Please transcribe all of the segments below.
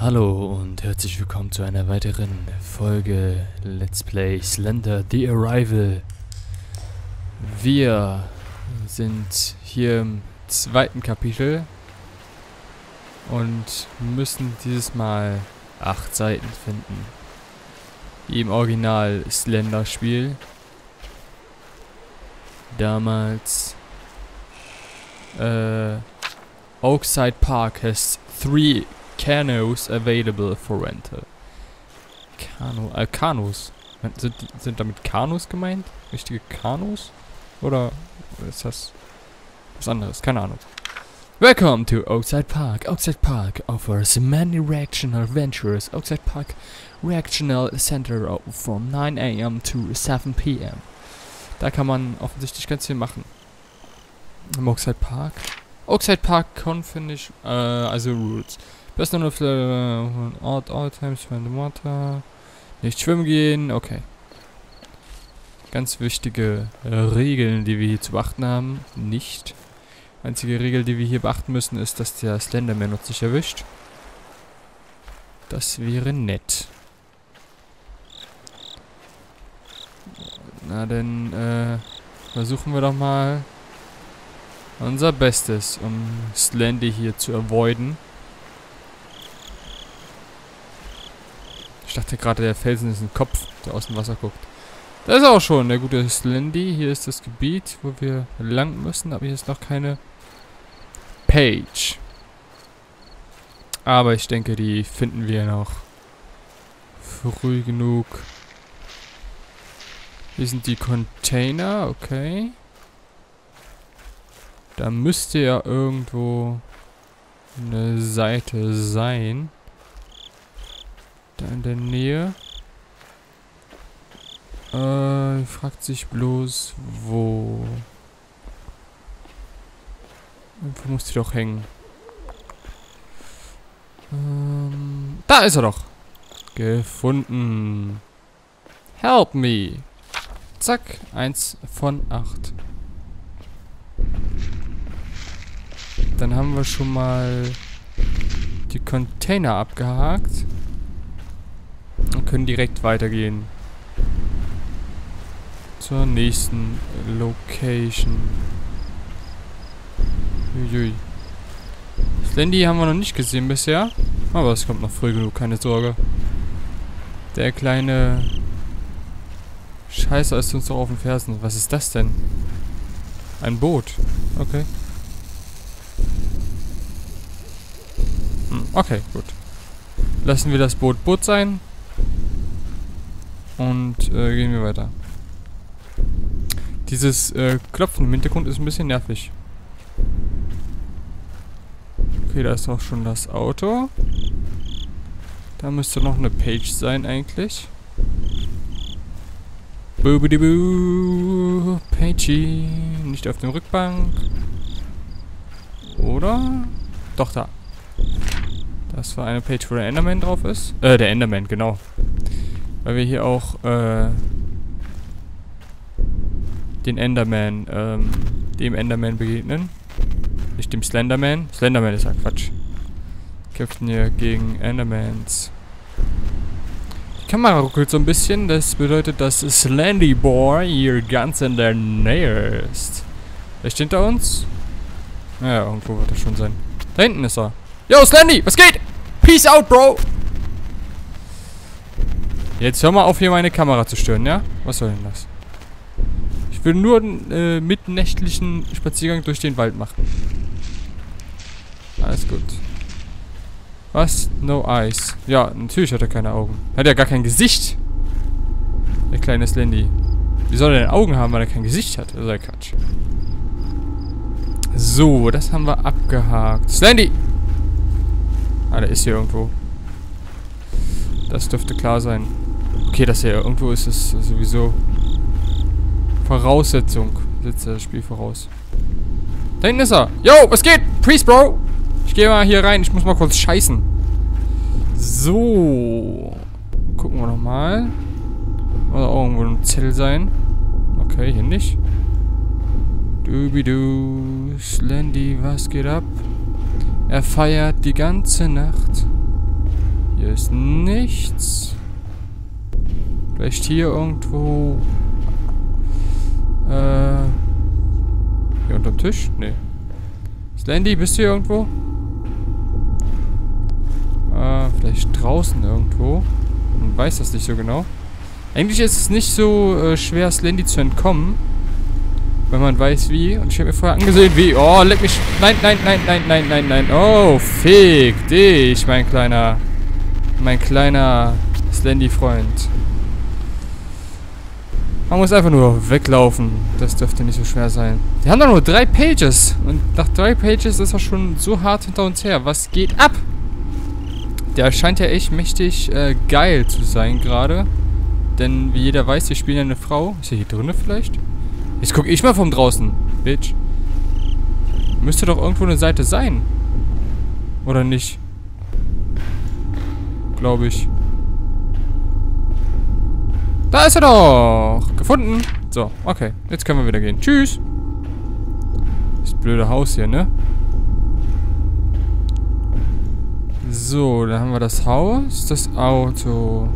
Hallo und herzlich willkommen zu einer weiteren Folge Let's Play Slender The Arrival. Wir sind hier im zweiten Kapitel und müssen dieses Mal acht Seiten finden. Wie im Original Slender-Spiel. Damals äh, Oakside Park has three canoes available for rental. Kanu, äh, Kanus. Sind, sind damit Kanus gemeint? Richtige Kanus? Oder ist das was anderes? Keine Ahnung. Welcome to Oakside Park. Oakside Park offers many reactional ventures. Oakside Park Reactional Center from 9 a.m. to 7 p.m. Da kann man offensichtlich ganz viel machen. Im Oakside Park. Oakside Park Con finde ich, äh, also Rules. Best known of the uh, all, all times when water. Nicht schwimmen gehen, okay. Ganz wichtige äh, Regeln, die wir hier zu beachten haben. Nicht. Einzige Regel, die wir hier beachten müssen, ist, dass der Slenderman uns nicht erwischt. Das wäre nett. Na dann, äh, versuchen wir doch mal unser Bestes, um Slendy hier zu avoiden. Ich dachte gerade, der Felsen ist ein Kopf, der aus dem Wasser guckt. Das ist auch schon der gute Slendy. Hier ist das Gebiet, wo wir lang müssen, aber hier ist noch keine Page. Aber ich denke, die finden wir noch früh genug. Hier sind die Container, okay. Da müsste ja irgendwo eine Seite sein. Da in der Nähe. Äh, fragt sich bloß, wo. Irgendwo muss die doch hängen. Ähm, da ist er doch. Gefunden. Help me. Zack, eins von acht. Dann haben wir schon mal die Container abgehakt. Können direkt weitergehen. Zur nächsten Location. Uiui. Slendy haben wir noch nicht gesehen bisher. Aber es kommt noch früh genug, keine Sorge. Der kleine Scheiße ist uns doch auf den Fersen. Was ist das denn? Ein Boot. Okay. Hm, okay, gut. Lassen wir das Boot Boot sein. Und äh, gehen wir weiter. Dieses äh, Klopfen im Hintergrund ist ein bisschen nervig. Okay, da ist auch schon das Auto. Da müsste noch eine Page sein eigentlich. Boobidiboo. Pagey. Nicht auf der Rückbank. Oder? Doch, da. Das war eine Page, wo der Enderman drauf ist. Äh, der Enderman, genau. Weil wir hier auch, äh, den Enderman, ähm, dem Enderman begegnen. Nicht dem Slenderman. Slenderman ist ja Quatsch. Kämpfen hier gegen Endermans. Die Kamera ruckelt so ein bisschen. Das bedeutet, dass Slendy Boy hier ganz in der Nähe ist. Wer steht hinter uns? Naja, irgendwo wird er schon sein. Da hinten ist er. Yo, Slendy, was geht? Peace out, Bro! Jetzt hör mal auf, hier meine Kamera zu stören, ja? Was soll denn das? Ich will nur einen äh, mitnächtlichen Spaziergang durch den Wald machen. Alles gut. Was? No eyes. Ja, natürlich hat er keine Augen. Hat ja gar kein Gesicht. Der kleine Slendy. Wie soll er denn Augen haben, weil er kein Gesicht hat? Das ist ja Quatsch. So, das haben wir abgehakt. Slendy! Ah, der ist hier irgendwo. Das dürfte klar sein. Okay, dass er irgendwo ist, ist sowieso Voraussetzung. Setzt das Spiel voraus. Da hinten ist er. Yo, was geht? Priest, Bro. Ich gehe mal hier rein. Ich muss mal kurz scheißen. So. Gucken wir nochmal. Oder irgendwo ein Zettel sein. Okay, hier nicht. Dubidu. Slendy, was geht ab? Er feiert die ganze Nacht. Hier ist nichts. Vielleicht hier irgendwo. Äh. Hier unterm Tisch? Nee. Slendy, bist du hier irgendwo? Äh, vielleicht draußen irgendwo. Man weiß das nicht so genau. Eigentlich ist es nicht so äh, schwer, Slendy zu entkommen. Wenn man weiß wie. Und ich habe mir vorher angesehen, wie. Oh, leck mich. Nein, nein, nein, nein, nein, nein, nein. Oh, fick dich, mein kleiner. Mein kleiner Slendy-Freund. Man muss einfach nur weglaufen. Das dürfte nicht so schwer sein. Die haben doch nur drei Pages. Und nach drei Pages ist er schon so hart hinter uns her. Was geht ab? Der scheint ja echt mächtig äh, geil zu sein gerade. Denn wie jeder weiß, wir spielen ja eine Frau. Ist er hier drinnen vielleicht? Jetzt gucke ich mal von draußen. Bitch. Müsste doch irgendwo eine Seite sein. Oder nicht? Glaube ich. Da ist er doch. Gefunden. So, okay. Jetzt können wir wieder gehen. Tschüss. Das blöde Haus hier, ne? So, dann haben wir das Haus, das Auto.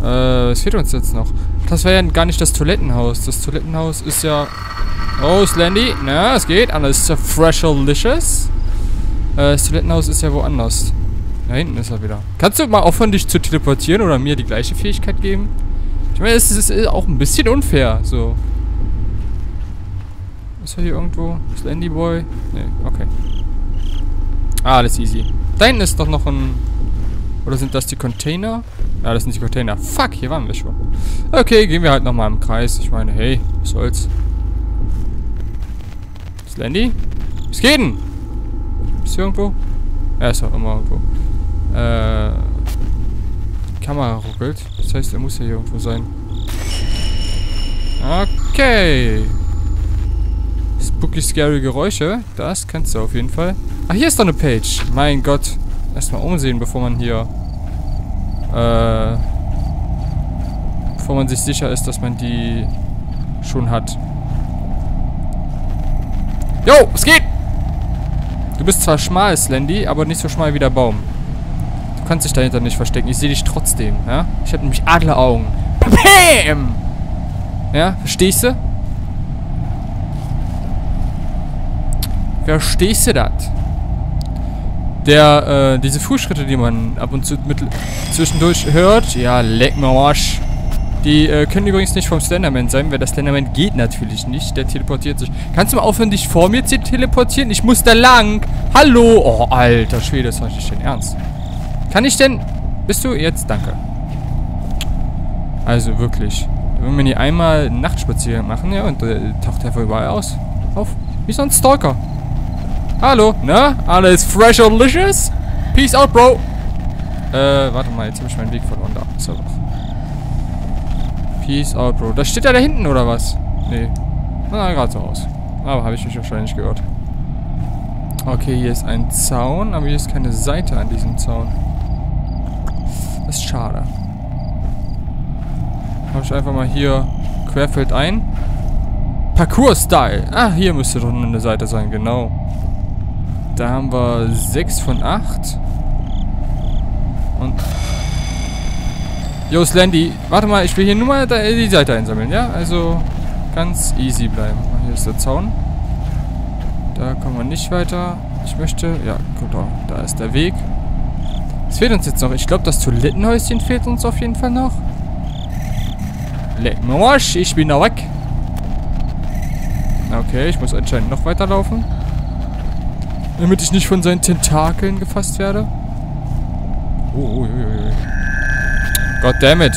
Äh, was fehlt uns jetzt noch? Das wäre ja gar nicht das Toilettenhaus. Das Toilettenhaus ist ja... Oh, Slendy. Na, es geht. Alles ist ja freshalicious. Äh, das Toilettenhaus ist ja woanders. Da hinten ist er wieder. Kannst du mal aufhören, dich zu teleportieren oder mir die gleiche Fähigkeit geben? Ich meine, es ist auch ein bisschen unfair, so. Ist er hier irgendwo? Slendy Boy? Nee, okay. Ah, alles easy. Da hinten ist doch noch ein... Oder sind das die Container? Ja, das sind die Container. Fuck, hier waren wir schon. Okay, gehen wir halt nochmal im Kreis. Ich meine, hey, was soll's. Ist Landy? Was geht denn? Ist hier irgendwo? Er ist doch immer irgendwo. Äh... Kamera ruckelt. Das heißt, er muss ja hier irgendwo sein. Okay. Spooky, scary Geräusche. Das kannst du auf jeden Fall. Ach, hier ist doch eine Page. Mein Gott. Erstmal umsehen, bevor man hier... Äh... Bevor man sich sicher ist, dass man die schon hat. Jo, es geht! Du bist zwar schmal, Slendy, aber nicht so schmal wie der Baum. Du kannst dich dahinter nicht verstecken. Ich sehe dich trotzdem, ja? Ich habe nämlich Adleraugen. Bam! Ja, verstehst du? Verstehst du das? Der, äh, diese Fußschritte, die man ab und zu mit, zwischendurch hört, ja, leck mir Arsch. Die äh, können übrigens nicht vom Slenderman sein, weil der Slenderman geht natürlich nicht. Der teleportiert sich. Kannst du mal aufhören, dich vor mir zu teleportieren? Ich muss da lang. Hallo. Oh, alter Schwede, das war nicht dein Ernst. Kann ich denn... Bist du jetzt? Danke. Also wirklich. Wenn wir hier einmal Nachtspaziergang machen, ja, und äh, taucht einfach überall aus. Auf. Wie so ein Stalker. Hallo, na? Alles fresh and delicious? Peace out, Bro. Äh, warte mal, jetzt habe ich meinen Weg verloren. Da ist doch. Peace out, Bro. Das steht ja da hinten, oder was? Nee. Na, gerade so aus. Aber habe ich mich wahrscheinlich gehört. Okay, hier ist ein Zaun, aber hier ist keine Seite an diesem Zaun. Ist schade. Habe ich einfach mal hier querfeld ein. Parcours-Style. Ah, hier müsste doch eine Seite sein, genau. Da haben wir 6 von 8. Und... Jo, Slendy. Warte mal, ich will hier nur mal die Seite einsammeln, ja? Also, ganz easy bleiben. Hier ist der Zaun. Da kommen wir nicht weiter. Ich möchte... Ja, guck doch. Da ist der Weg. Es fehlt uns jetzt noch. Ich glaube, das Toilettenhäuschen fehlt uns auf jeden Fall noch. Leck Marsch, ich bin da weg. Okay, ich muss anscheinend noch weiterlaufen. Damit ich nicht von seinen Tentakeln gefasst werde. Oh, oh, oh, oh. God damn it.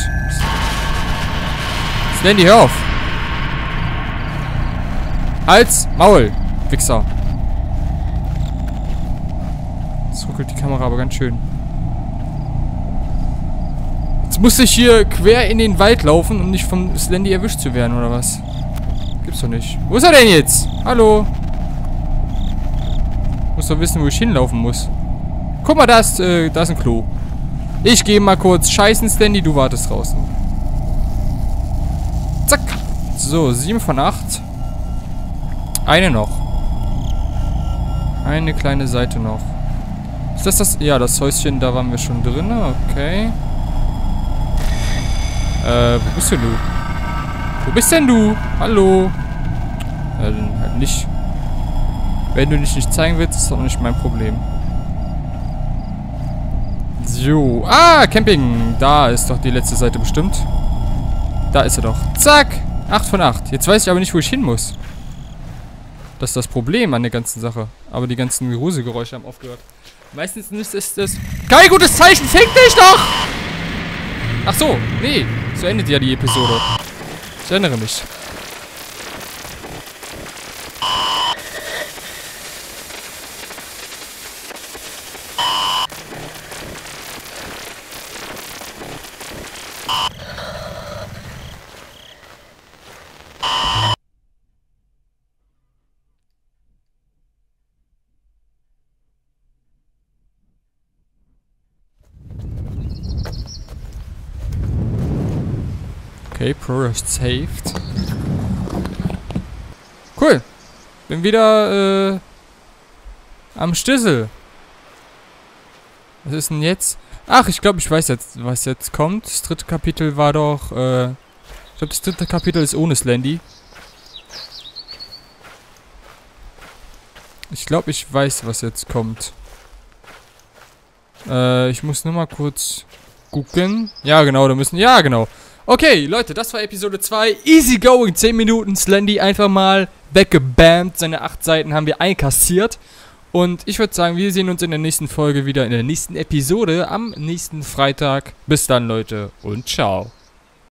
Slendy, hör auf. Hals, Maul, Wichser. Jetzt ruckelt die Kamera aber ganz schön. Jetzt muss ich hier quer in den Wald laufen, um nicht vom Slendy erwischt zu werden, oder was? Gibt's doch nicht. Wo ist er denn jetzt? Hallo? Muss doch wissen, wo ich hinlaufen muss. Guck mal, da ist, äh, da ist ein Klo. Ich gehe mal kurz scheißen, Stanley, du wartest draußen. Zack. So, 7 von 8. Eine noch. Eine kleine Seite noch. Ist das das? Ja, das Häuschen, da waren wir schon drin. Okay. Äh, wo bist denn du? Wo bist denn du? Hallo? Äh, halt nicht. Wenn du dich nicht zeigen willst, ist doch nicht mein Problem. So. Ah, Camping. Da ist doch die letzte Seite bestimmt. Da ist er doch. Zack. 8 von 8. Jetzt weiß ich aber nicht, wo ich hin muss. Das ist das Problem an der ganzen Sache. Aber die ganzen Gruselgeräusche haben aufgehört. Meistens ist es... Kein gutes Zeichen! Fick dich doch! Ach so. Nee. So endet ja die Episode. Ich erinnere mich. Progress saved. Cool. Bin wieder äh, am Stissel. Was ist denn jetzt? Ach, ich glaube, ich weiß jetzt, was jetzt kommt. Das dritte Kapitel war doch, äh, ich glaube, das dritte Kapitel ist ohne Slendy. Ich glaube, ich weiß, was jetzt kommt. Äh, ich muss nur mal kurz gucken. Ja, genau, da müssen, ja, genau. Okay, Leute, das war Episode 2. Easy going, 10 Minuten. Slendy einfach mal weggebammt. Seine 8 Seiten haben wir einkassiert. Und ich würde sagen, wir sehen uns in der nächsten Folge wieder, in der nächsten Episode am nächsten Freitag. Bis dann, Leute, und ciao.